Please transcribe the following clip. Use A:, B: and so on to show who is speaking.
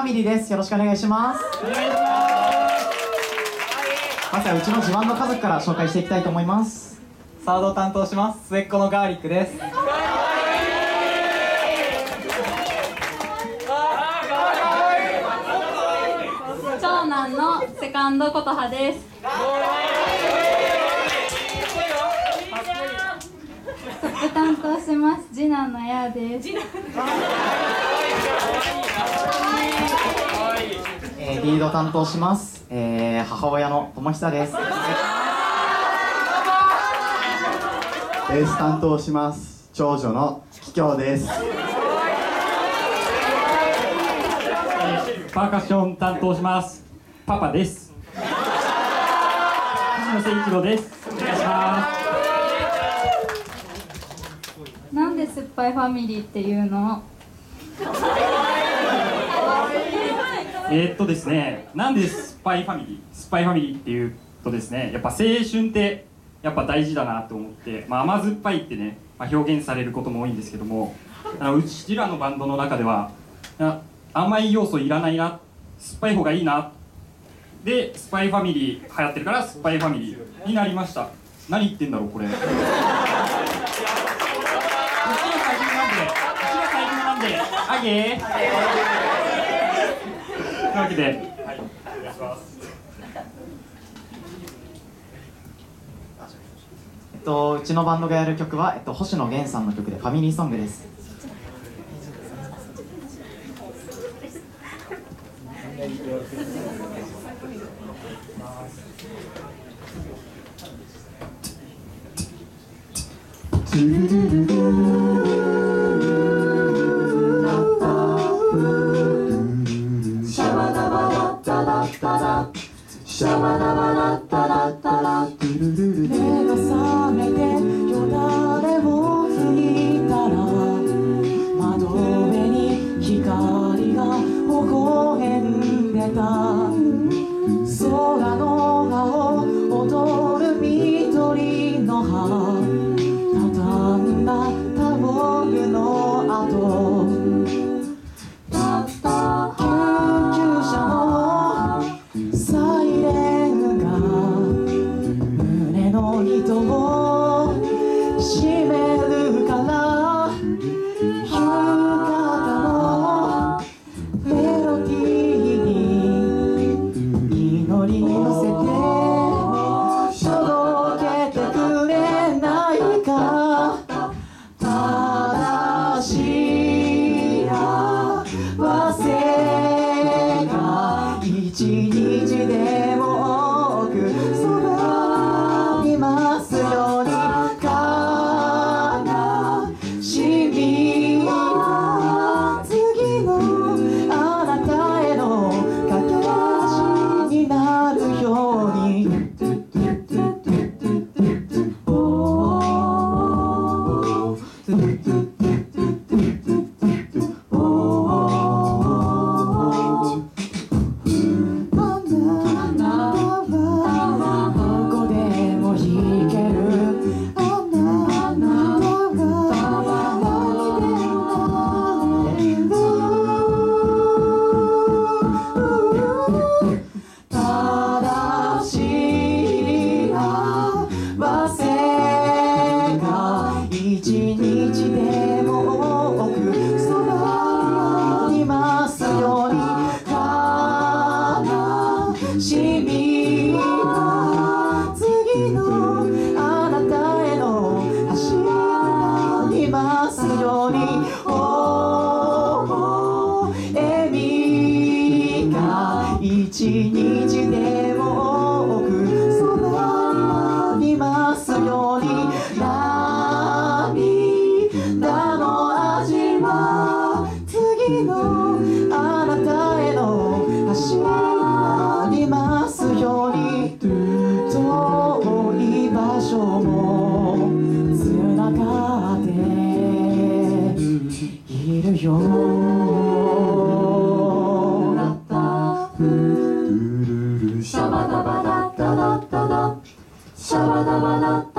A: ァミリーです。よろしくお願いします。まずはうちの自慢の家族から紹介していきたいと思います。
B: サード担当します。末っ子のガーリックです。
C: 長男のセカンド琴葉です。トップ担当します。次男のやです
A: えーリード担当します、えー母親の友久です。
D: ベース担当します。長女の桔梗です。
E: パーカッション担当します。パパです。藤野誠一郎です。お願いします。
C: なんで酸っぱいファミリーっていうの？
E: えーっとですねなんですっぱいファミリーすっぱいファミリーっていうとですねやっぱ青春ってやっぱ大事だなと思って、まあ、甘酸っぱいってね、まあ、表現されることも多いんですけどもあのうちらのバンドの中では甘い要素いらないな酸っぱい方がいいなでスパイファミリー流行ってるからすっぱいファミリーになりました。何言ってんだろうこれ。うちの最近なんでうちの最近なんであげー。いうわけで、はい、お願いします。
A: えっとうちのバンドがやる曲は、えっと、星野源さんの曲でファミリーソングです
F: 目が覚め光が微笑んでた。一日でも一日でも多くそばにいますように悲しみは次のあなたへの橋になりますように微笑みが一日でも次のあなたへの橋になりますように遠い場所もつながっているよ。シャバダバダダダダダシャバダバダ